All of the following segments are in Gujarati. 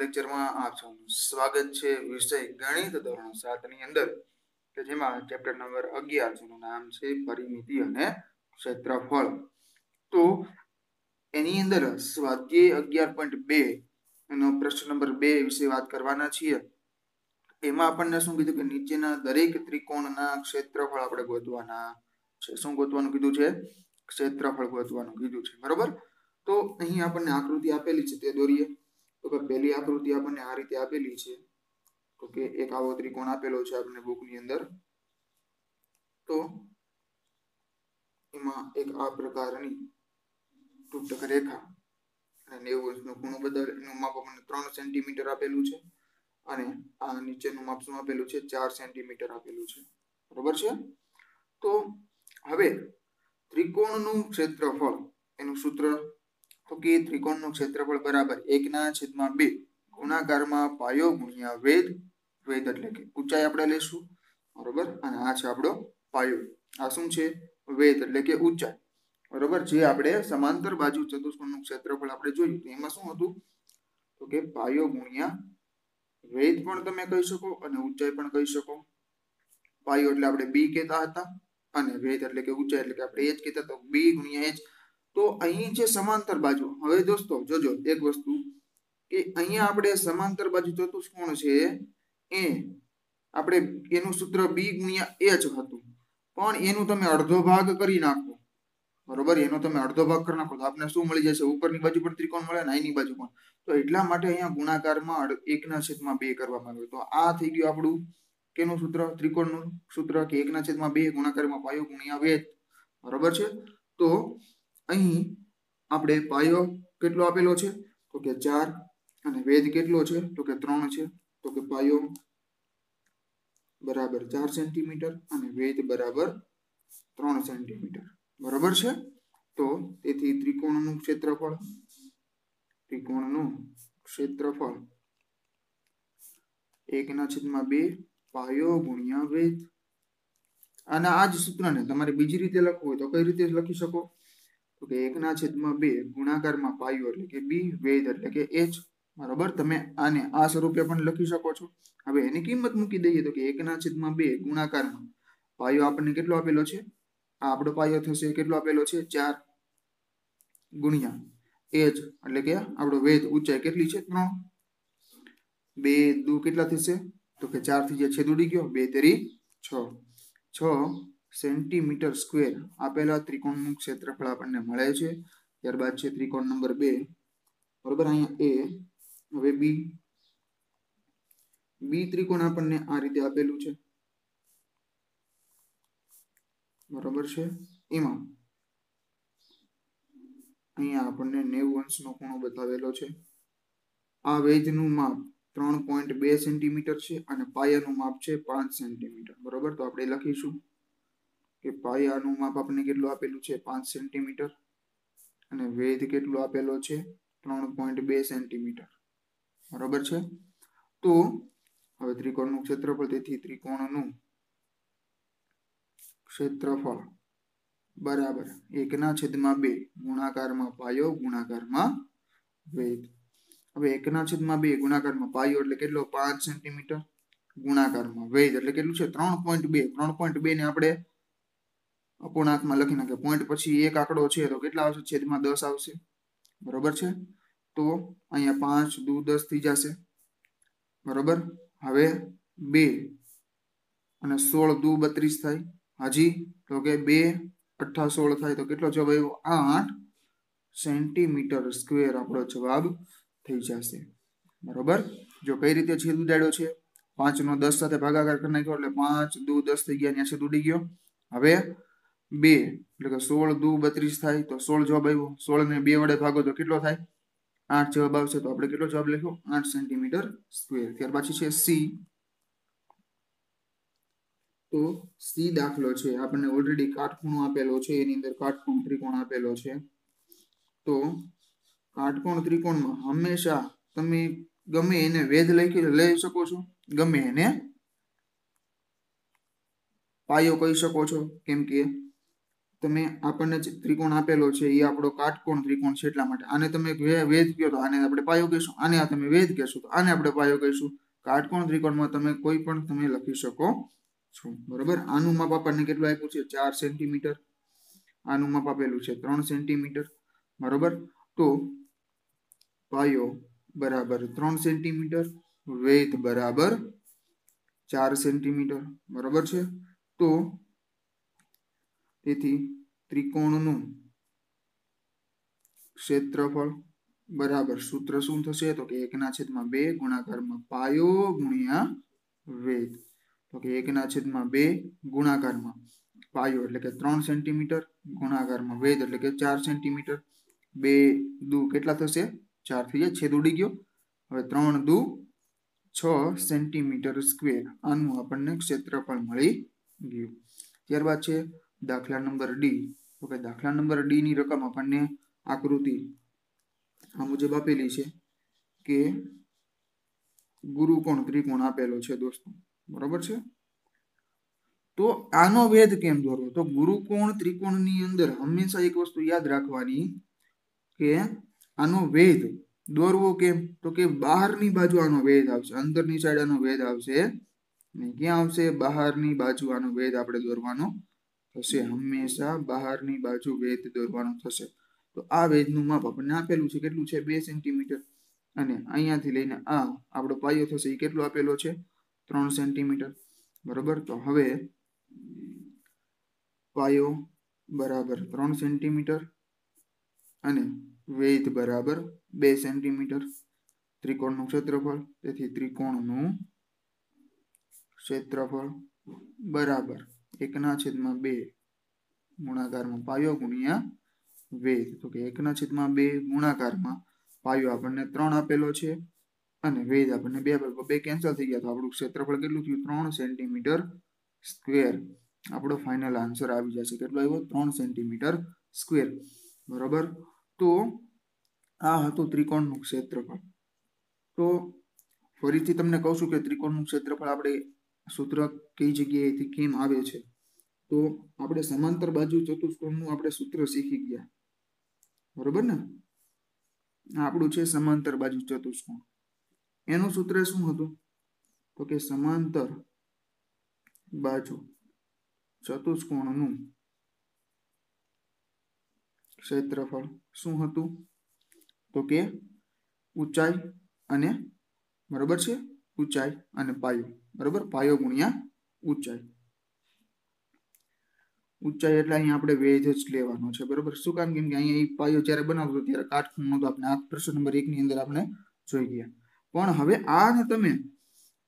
લેક્ચરમાં આપ સૌનું સ્વાગત છે વિષય ગણિત ધોરણ સાતની અંદર, કે જેમાં ચેપ્ટર નંબર અગિયાર જેનું નામ છે પરિમિતિ અને ક્ષેત્રફળ. તો એની અંદર સ્વાધ્યાય અગિયાર પોઈન્ટ બે, એનો પ્રશ્ન નંબર બે વિશે વાત કરવાના છીએ. એમાં આપણને શું કીધું કે નીચેના દરેક ત્રિકોણના ક્ષેત્રફળ આપણે ગોતવાના છે. શું ગોતવાનું કીધું છે? ક્ષેત્રફળ ગોતવાનું કીધું છે. બરોબર? તો અહીં આપણને આકૃતિ આપેલી છે, તે દોરીએ. તો કે પહેલી આકૃતિ આપણને આ રીતે આપેલી છે. તો કે એક આવો ત્રિકોણ આપેલો છે આપણને બુકની અંદર. તો એમાં એક આ પ્રકારની તૂટક રેખા અને નેવું વર્ષનું ખૂણું બદલ એનું માપ આપણને ત્રણ સેન્ટીમીટર આપેલું છે અને આ નીચેનું માપ શું આપેલું છે? ચાર સેન્ટીમીટર આપેલું છે. બરોબર છે? તો હવે ત્રિકોણનું ક્ષેત્રફળ એનું સૂત્ર તો કે ત્રિકોણનું ક્ષેત્રફળ બરાબર એકના છેદમાં બે, ગુણાકારમાં પાયો ગુણ્યા વેદ વેદ એટલે કે ઊંચાઈ આપણે લેશું, બરોબર? અને આ છે આપણો પાયો. આ શું છે? વેદ એટલે કે ઊંચાઈ. બરોબર? જે આપણે સમાંતર બાજુ ચતુષ્કોણનું ક્ષેત્રફળ આપણે જોયું તો એમાં શું હતું? તો કે પાયો ગુણ્યા વેદ પણ તમે કહી શકો અને ઊંચાઈ પણ કહી શકો. પાયો એટલે આપણે બી કહેતા હતા અને વેદ એટલે કે ઊંચાઈ એટલે કે આપણે એ જ કહેતા તો બી ગુણ્યા એચ. તો અહીં છે સમાંતર બાજુ. હવે દોસ્તો, જોજો એક વસ્તુ કે અહીંયા આપણે સમાંતર બાજુ ચતુષ્કોણ છે? એ. આપણે એનું સૂત્ર બી ગુણ્યા એચ હતું. પણ એનું તમે અડધો ભાગ કરી નાખો. બરોબર? એનો તમે અડધો ભાગ કરી નાખો તો આપણે શું મળી જશે? ઉપરની બાજુ પણ ત્રિકોણ મળે ને અહીંની બાજુ પણ. તો એટલા માટે અહીંયા ગુણાકારમાં એકના છેદમાં બે કરવામાં આવ્યું. તો આ થઈ ગયું આપણું કેનું સૂત્ર? ત્રિકોણનું સૂત્ર કે એકના છેદમાં બે ગુણાકારમાં પાયો ગુણ્યા વેદ બરોબર છે? તો અહીં આપણે પાયો કેટલો આપેલો છે? તો કે ચાર અને વેદ કેટલો છે? તો કે ત્રણ છે. તો કે પાયો બરાબર ચાર સેન્ટીમીટર અને વેદ બરાબર ત્રણ સેન્ટીમીટર. બરાબર છે? તો તેથી ત્રિકોણનું ક્ષેત્રફળ ત્રિકોણનું ક્ષેત્રફળ એકના છેદમાં બે પાયો ગુણ્યા વેદ. અને આ જ સૂત્રને તમારે બીજી રીતે લખવું હોય તો કઈ રીતે લખી શકો? તો કે એકના છેદમાં બે ગુણાકારમાં પાયો એટલે કે બી વેદ એટલે કે એચ બરાબર? તમે આને આ સ્વરૂપે પણ લખી શકો છો. હવે એની કિંમત મૂકી દઈએ તો કે એકના છેદમાં બે ગુણાકારમાં પાયો આપણને કેટલો આપેલો છે? આ આપણો પાયો થશે કેટલો આપેલો છે? ચાર ગુણ્યા એચ એટલે કે આપણો વેદ ઊંચાઈ કેટલી છે? ત્રણ. બે દુ કેટલા થશે? તો કે ચારથી જે છેદ ઉડી ગયો, બે તેરી છ. છ સેન્ટીમીટર સ્ક્વેર આપેલા ત્રિકોણનું ક્ષેત્રફળ આપણને મળે છે. ત્યારબાદ છે ત્રિકોણ નંબર બે. બરોબર, અહીંયા એ, હવે બી. બી ત્રિકોણ આપણને આ રીતે આપેલું છે. બરોબર છે? એમાં અહીંયા આપણને નેવું અંશનો ખૂણો બતાવેલો છે. આ વેજનું માપ ત્રણ પોઈન્ટ બે સેન્ટીમીટર છે અને પાયાનું માપ છે પાંચ સેન્ટીમીટર. બરોબર, તો આપણે લખીશું. કે પાયાનું માપ આપણને કેટલું આપેલું છે? પાંચ સેન્ટીમીટર. અને વેધ કેટલો આપેલો છે? ત્રણ પોઈન્ટ બે સેન્ટીમીટર. બરોબર છે? તો હવે ત્રિકોણનું ક્ષેત્રફળ, તેથી ત્રિકોણનું ક્ષેત્રફળ બરાબર એકના છેદમાં બે, ગુણાકારમાં પાયો, ગુણાકારમાં વેધ. હવે એકના છેદમાં બે, ગુણાકારમાં પાયો એટલે કેટલો? પાંચ સેન્ટીમીટર. ગુણાકારમાં વેદ એટલે કેટલું છે? ત્રણ પોઈન્ટ બે. ત્રણ પોઈન્ટ બે ને આપણે અપૂર્ણાંકમાં લખી નાખીએ પોઈન્ટ પછી એક આંકડો છે તો કેટલા આવશે? છેદમાં દસ આવશે. બરોબર છે? તો અહીંયા પાંચ, દુ, દસ થઈ જશે. બરોબર? હવે બે અને સોળ, દુ, બત્રીસ થાય. હજી? તો કે બે, અઠ્ઠા, સોળ થાય. તો કેટલો જવાબ આવ્યો? આઠ સેન્ટીમીટર સ્ક્વેર આપણો જવાબ થઈ જશે. બરોબર? જો કઈ રીતે છેદ ઉડાડ્યો છે? પાંચ નો દસ સાથે ભાગાકાર કરી નાખ્યો એટલે પાંચ, દુ, દસ થઈ ગયા. ત્યાં છેદ ઉડી ગયો. હવે બે, એટલે કે સોળ દુ બત્રીસ થાય, તો સોળ જવાબ આવ્યો. સોળ ને બે વડે ભાગો તો કેટલો થાય? આઠ જવાબ આવશે તો આપણે કેટલો જવાબ લખ્યો? આઠ સેન્ટીમીટર સ્ક્વેર. ત્યાર પછી છે સી. તો સી દાખલો છે. આપણને ઓલરેડી કાટખૂણો આપેલો છે. એની અંદર કાટકોણ ત્રિકોણ આપેલો છે. તો કાટકોણ ત્રિકોણમાં હંમેશા તમે ગમે એને વેધ લખી લઈ શકો છો. ગમે એને પાયો કહી શકો છો. કેમ કે તમે આપણને જે ત્રિકોણ આપેલો છે એ આપણો કાટકોણ ત્રિકોણ છે એટલા માટે. આને તમે વેદ કહો તો આને આપણે પાયો કહીશું, આને આ તમે વેધ કહેશો તો આને આપણે પાયો કહીશું. કાટકોણ ત્રિકોણમાં તમે કોઈ પણ તમે લખી શકો છો. બરોબર? આનું માપ આપણને કેટલું આપ્યું છે? ચાર સેન્ટીમીટર. આનું માપ આપેલું છે ત્રણ સેન્ટીમીટર. બરોબર? તો પાયો બરાબર ત્રણ સેન્ટીમીટર વેધ બરાબર ચાર સેન્ટીમીટર. બરોબર છે? તો તેથી ત્રિકોણનું ક્ષેત્રફળ બરાબર સૂત્ર શું થશે? તો કે એકના છેદમાં બે ગુણાકારમાં પાયો ગુણ્યા વેદ તો કે એકના છેદમાં બે ગુણાકારમાં પાયો એટલે કે ત્રણ સેન્ટીમીટર ગુણાકારમાં વેદ એટલે કે ચાર સેન્ટીમીટર. બે દુ કેટલા થશે? ચાર થઈ જાય. છેદ ઉડી ગયો. હવે ત્રણ દુ છ સેન્ટીમીટર સ્ક્વેર. આનું આપણને ક્ષેત્રફળ મળી ગયું. ત્યારબાદ છે દાખલા નંબર ડી. તો કે દાખલા નંબર ડી ની રકમ આપણને આકૃતિ આ મુજબ આપેલી છે કે ગુરુકોણ ત્રિકોણ આપેલો છે દોસ્તો. બરોબર છે? તો આનો વેદ કેમ દોરવો? તો ગુરુકોણ ત્રિકોણની અંદર હંમેશા એક વસ્તુ યાદ રાખવાની કે આનો વેદ દોરવો કેમ? તો કે બહારની બાજુ આનો વેદ આવશે. અંદરની સાઈડ આનો વેદ આવશે. ને ક્યાં આવશે? બહારની બાજુ આનો વેદ આપણે દોરવાનો થશે. હંમેશા બહારની બાજુ વેધ દોરવાનો થશે. તો આ વેધનું માપ આપણને આપેલું છે. કેટલું છે? બે સેન્ટીમીટર. અને અહીંયાથી લઈને આ આપણો પાયો થશે. એ કેટલો આપેલો છે? ત્રણ સેન્ટીમીટર. બરોબર? તો હવે પાયો બરાબર ત્રણ સેન્ટીમીટર અને વેધ બરાબર બે સેન્ટીમીટર. ત્રિકોણનું ક્ષેત્રફળ, તેથી ત્રિકોણનું ક્ષેત્રફળ બરાબર. એકના છેદમાં બે ગુણાકારમાં પાયો ગુણ્યા વેદ તો કે એકના છેદમાં બે ગુણાકારમાં પાયો આપણને ત્રણ આપેલો છે અને વેદ આપણને બે બે કેન્સલ થઈ ગયા તો આપણું ક્ષેત્રફળ કેટલું થયું? ત્રણ સેન્ટીમીટર સ્ક્વેર આપણો ફાઇનલ આન્સર આવી જશે. કેટલો આવ્યો? ત્રણ સેન્ટીમીટર સ્ક્વેર બરોબર? તો આ હતું ત્રિકોણનું ક્ષેત્રફળ. તો ફરીથી તમને કહું છું કે ત્રિકોણનું ક્ષેત્રફળ આપણે સૂત્ર કઈ જગ્યાએથી કેમ આવે છે? તો આપણે સમાંતર બાજુ ચતુષ્કોણનું આપણે સૂત્ર શીખી ગયા. બરોબર ને? આપણું છે સમાંતર બાજુ ચતુષ્કોણ. એનું સૂત્ર શું હતું? તો કે સમાંતર બાજુ ચતુષ્કોણનું ક્ષેત્રફળ શું હતું? તો કે ઊંચાઈ અને બરોબર છે? ઊંચાઈ અને પાયો. બરોબર? પાયો ગુણ્યા ઊંચાઈ. ઊંચાઈ એટલે અહીંયા આપણે વેધ જ લેવાનો છે. બરોબર? શું કામ કેમ કે અહીંયા પાયો જ્યારે બનાવતો ત્યારે કાટખૂણો તો આપણે આ પ્રશ્ન નંબર એક ની અંદર આપણે જોઈ ગયા. પણ હવે આને તમે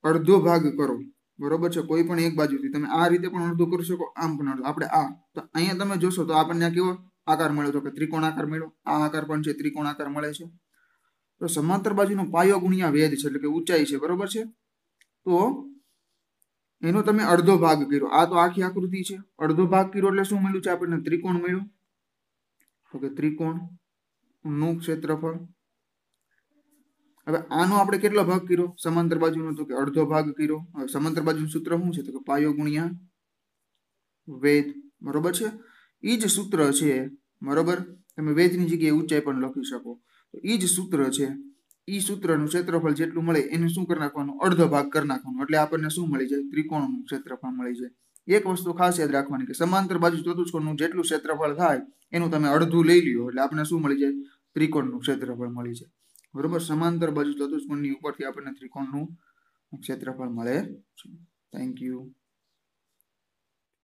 અડધો ભાગ કરો. બરોબર છે? કોઈ પણ એક બાજુથી. તમે આ રીતે પણ અડધો કરી શકો, આમ પણ અડધો. આપણે આ. તો અહીંયા તમે જોશો તો આપણને આ કેવો આકાર મળ્યો? તો કે ત્રિકોણ આકાર મળ્યો. આ આકાર પણ છે ત્રિકોણ આકાર મળે છે. તો સમાંતર બાજુનો પાયો ગુણ્યા વેદ છે એટલે કે ઊંચાઈ છે, બરોબર છે? તો એનો તમે અડધો ભાગ કર્યો. આ તો આખી આકૃતિ છે. અડધો ભાગ કર્યો એટલે શું મળ્યું છે? આપણને ત્રિકોણ મળ્યું. તો કે ત્રિકોણનું ક્ષેત્રફળ. હવે આનો આપણે કેટલો ભાગ કર્યો? સમાંતર બાજુનો તો કે અડધો ભાગ કર્યો. હવે સમાંતર બાજુનું સૂત્ર શું છે? તો કે પાયો ગુણ્યા વેદ બરોબર છે? એ જ સૂત્ર છે. બરોબર? તમે વેદની જગ્યાએ ઊંચાઈ પણ લખી શકો. એ જ સૂત્ર છે. એ સૂત્રનું ક્ષેત્રફળ જેટલું મળે એને શું કરી નાખવાનું? અડધો ભાગ કરી નાખવાનો. એટલે આપણને શું મળી જાય? ત્રિકોણનું ક્ષેત્રફળ મળી જાય. એક વસ્તુ ખાસ યાદ રાખવાની કે સમાંતર બાજુ ચતુષ્કોણનું જેટલું ક્ષેત્રફળ થાય, એનું તમે અડધું લઈ લ્યો એટલે આપણને શું મળી જાય? ત્રિકોણનું ક્ષેત્રફળ મળી જાય. બરોબર? સમાંતર બાજુ ચતુષ્કોણની ઉપરથી આપણને ત્રિકોણનું ક્ષેત્રફળ મળે છે. Thank you